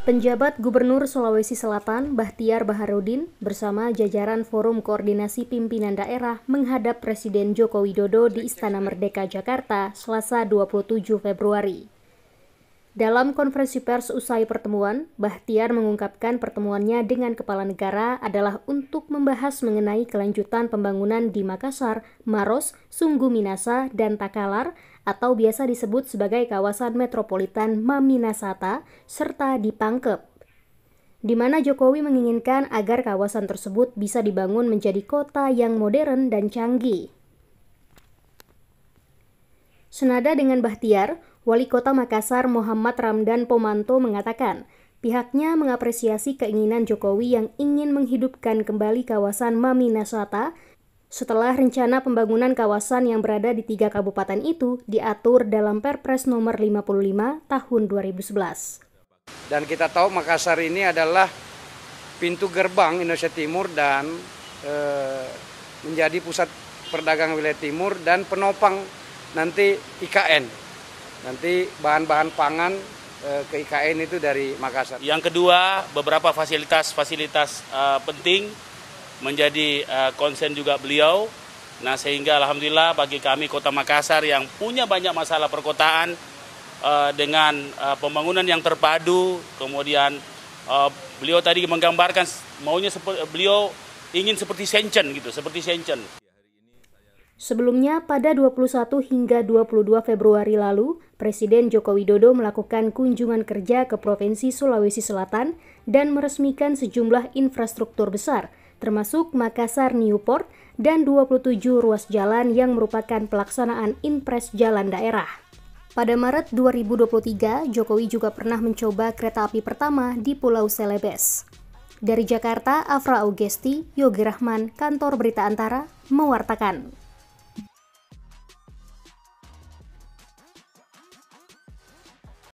Penjabat Gubernur Sulawesi Selatan, Bahtiar Baharudin, bersama jajaran Forum Koordinasi Pimpinan Daerah menghadap Presiden Joko Widodo di Istana Merdeka Jakarta, Selasa 27 Februari. Dalam konferensi pers usai pertemuan, Bahtiar mengungkapkan pertemuannya dengan kepala negara adalah untuk membahas mengenai kelanjutan pembangunan di Makassar, Maros, Sunggu Minasa, dan Takalar atau biasa disebut sebagai kawasan metropolitan Maminasata, serta di Pangkep, di mana Jokowi menginginkan agar kawasan tersebut bisa dibangun menjadi kota yang modern dan canggih. Senada dengan Bahtiar, Wali Kota Makassar Muhammad Ramdan Pomanto mengatakan, pihaknya mengapresiasi keinginan Jokowi yang ingin menghidupkan kembali kawasan Maminasata setelah rencana pembangunan kawasan yang berada di tiga kabupaten itu diatur dalam Perpres nomor 55 tahun 2011. Dan kita tahu Makassar ini adalah pintu gerbang Indonesia Timur dan e, menjadi pusat perdagangan wilayah timur dan penopang nanti IKN. Nanti bahan-bahan pangan e, ke IKN itu dari Makassar. Yang kedua, beberapa fasilitas-fasilitas e, penting menjadi uh, konsen juga beliau. Nah sehingga alhamdulillah bagi kami Kota Makassar yang punya banyak masalah perkotaan uh, dengan uh, pembangunan yang terpadu, kemudian uh, beliau tadi menggambarkan maunya beliau ingin seperti Shenzhen gitu, seperti Shenzhen. Sebelumnya, pada 21 hingga 22 Februari lalu, Presiden Joko Widodo melakukan kunjungan kerja ke Provinsi Sulawesi Selatan dan meresmikan sejumlah infrastruktur besar, termasuk Makassar Newport dan 27 ruas jalan yang merupakan pelaksanaan impres jalan daerah. Pada Maret 2023, Jokowi juga pernah mencoba kereta api pertama di Pulau Celebes. Dari Jakarta, Afra Augesti, Yogi Rahman, Kantor Berita Antara, mewartakan.